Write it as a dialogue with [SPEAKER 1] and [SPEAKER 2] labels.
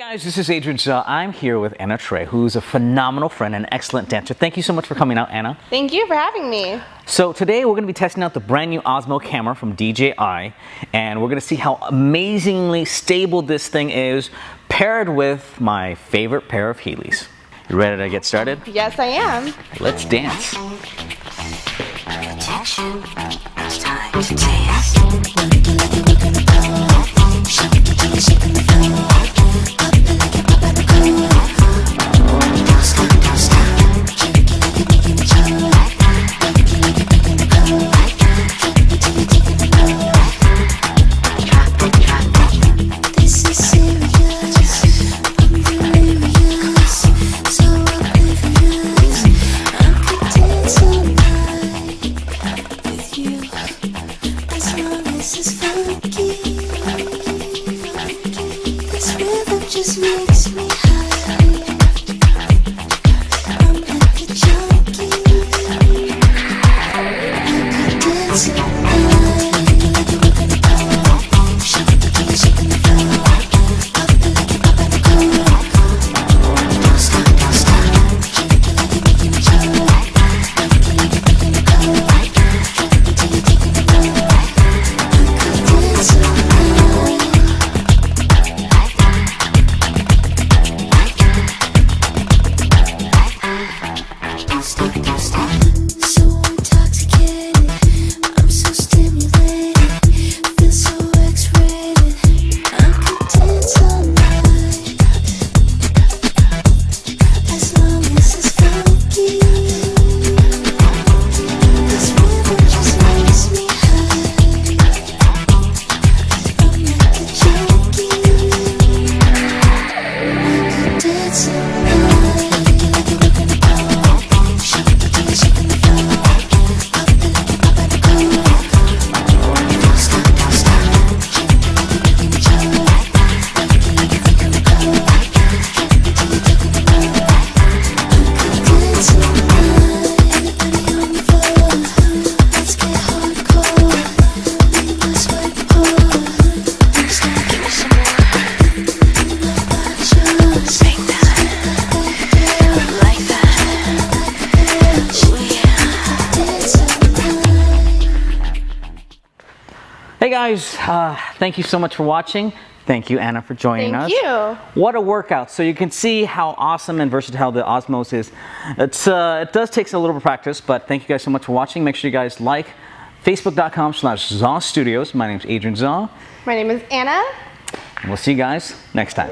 [SPEAKER 1] guys, this is Adrian Zaw. I'm here with Anna Cui, who's a phenomenal friend and excellent dancer. Thank you so much for coming out, Anna.
[SPEAKER 2] Thank you for having me.
[SPEAKER 1] So today we're going to be testing out the brand new Osmo camera from DJI, and we're going to see how amazingly stable this thing is, paired with my favorite pair of Heelys. You ready to get started?
[SPEAKER 2] Yes, I am.
[SPEAKER 1] Let's dance.
[SPEAKER 3] Attention,
[SPEAKER 4] just makes me
[SPEAKER 1] Hey guys, uh, thank you so much for watching. Thank you, Anna, for joining
[SPEAKER 2] Thank
[SPEAKER 1] us.
[SPEAKER 2] you.
[SPEAKER 1] What a workout. So you can see how awesome and versatile the Osmos is. It's, uh, it does take a little bit of practice, but thank you guys so much for watching. Make sure you guys like facebook.com slash Zaw Studios. My name is Adrian Zaw.
[SPEAKER 2] My name is Anna.
[SPEAKER 1] And we'll see you guys next time.